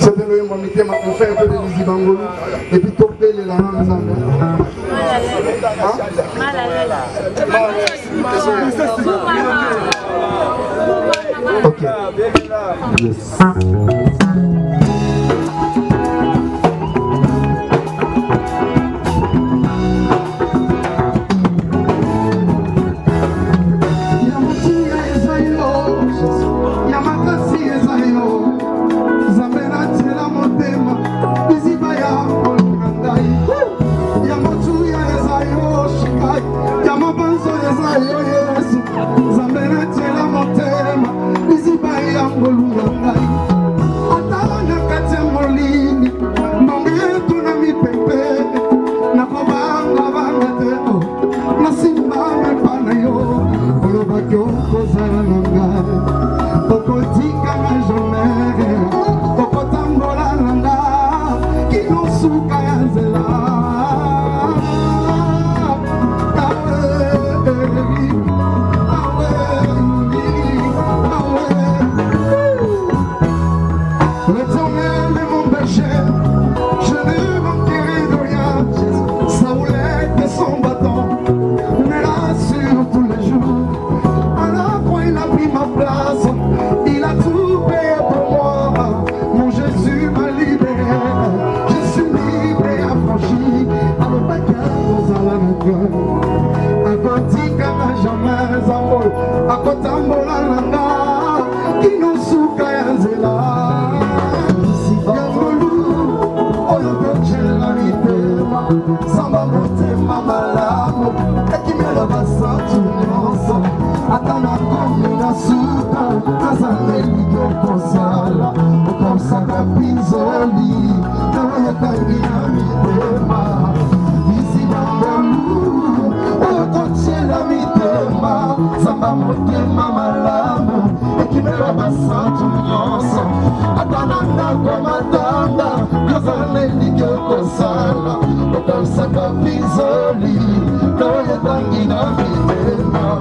sepelo yemba mitema enfin mpe belisi bangolu epuis topelela na nzambe ok yes. God. motema malamu ekimela basantu nyonso ata na ndako matanda kozala eliki okosala okanisaka bizoli na oyo etangi na mitema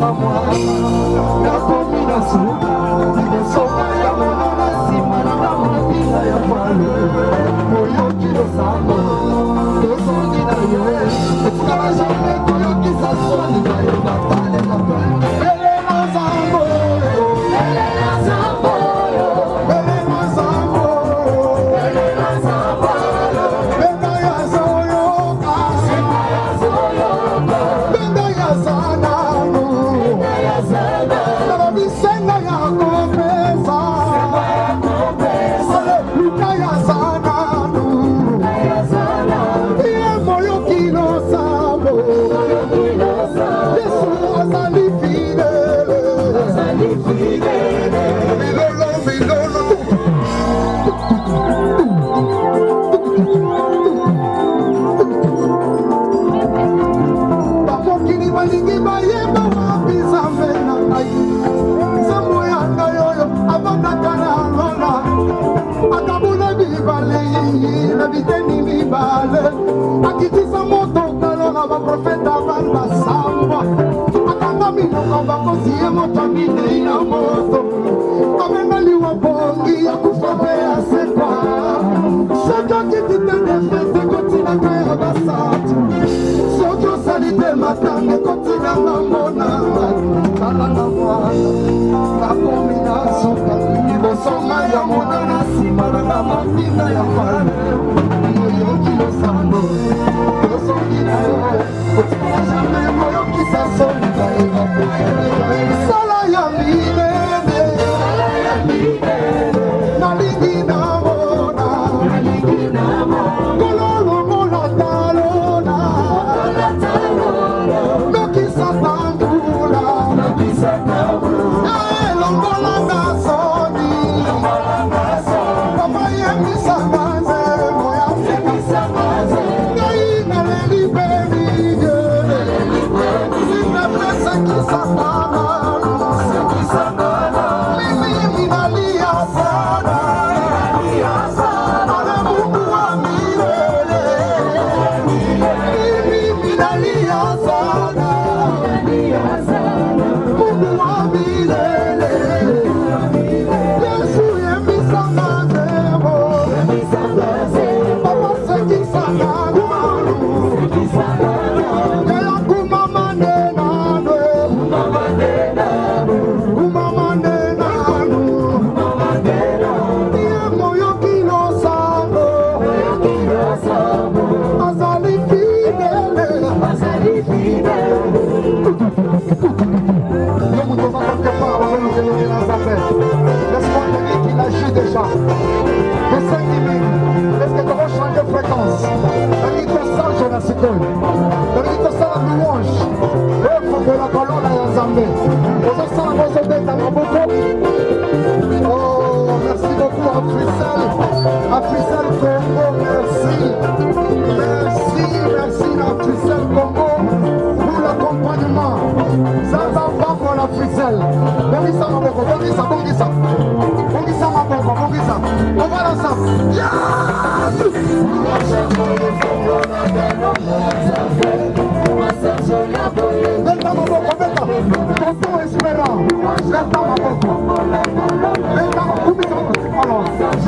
Não la combinación. soki mosana koyokisa soni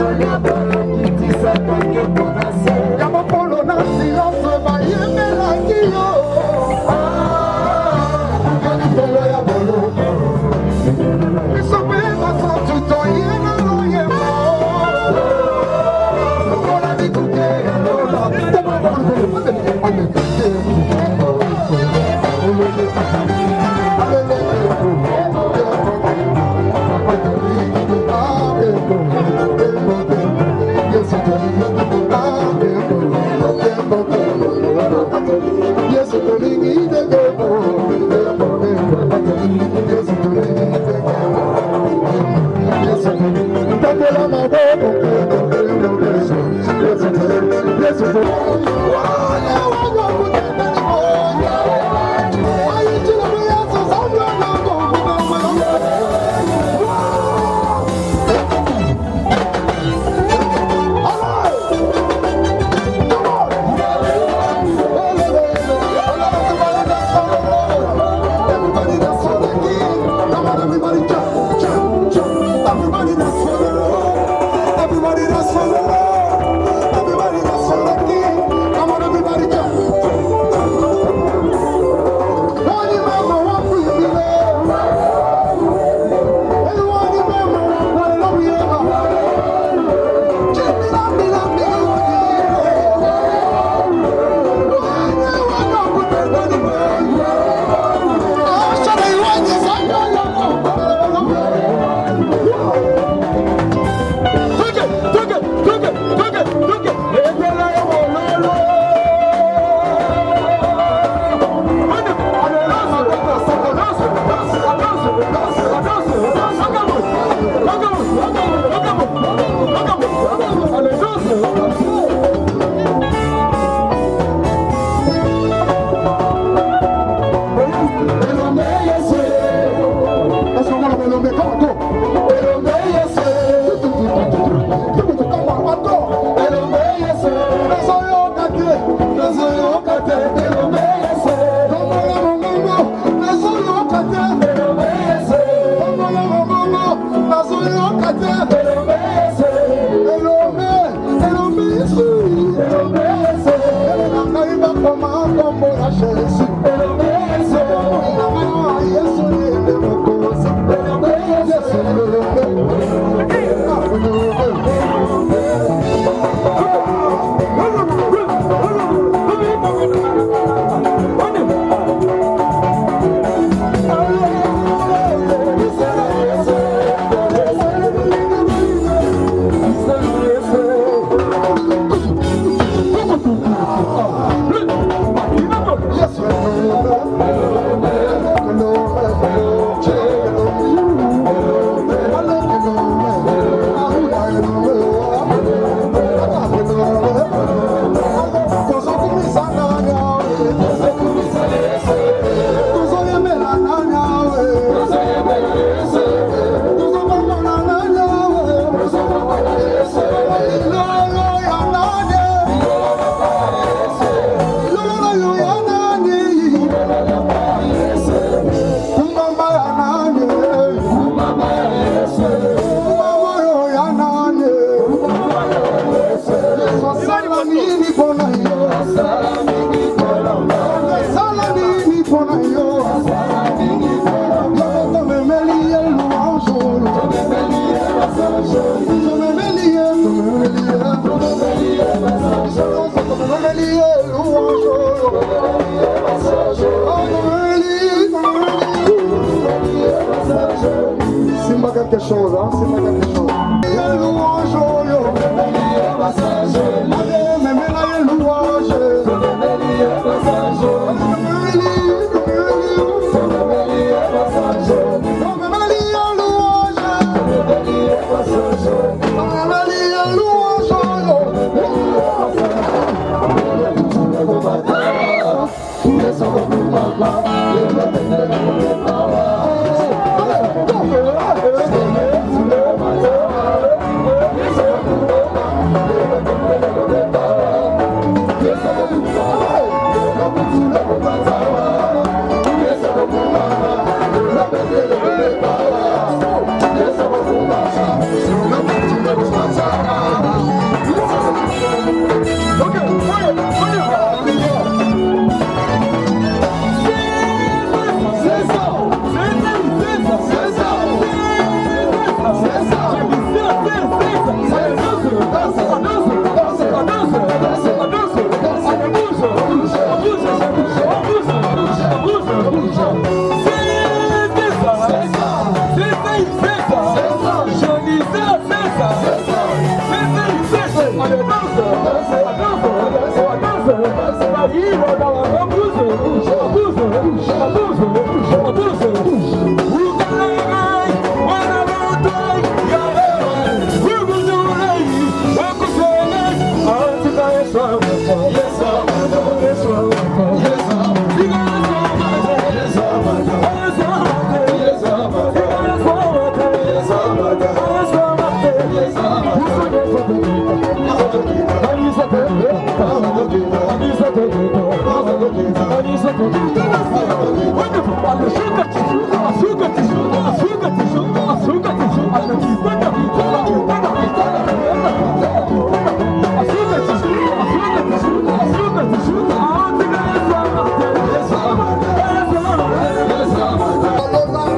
sola por ateşe olan, silmek ateşe olan. Her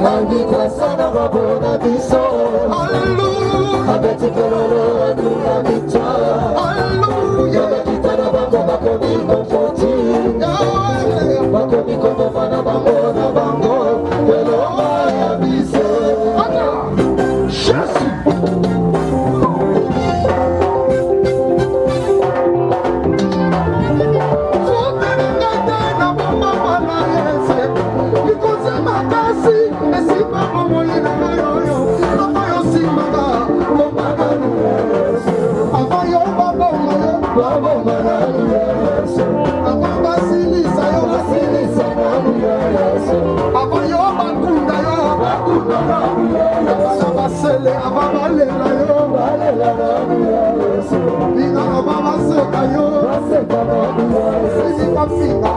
nangi kosanaka mpona biso abetikelelo aduna mica yabakitana bango bakomi mokoti bakomi komoma na bango na bango eloma ya biso ah oh Jésus yesu basele aba balela yo bina aba baseka yo sini bafinga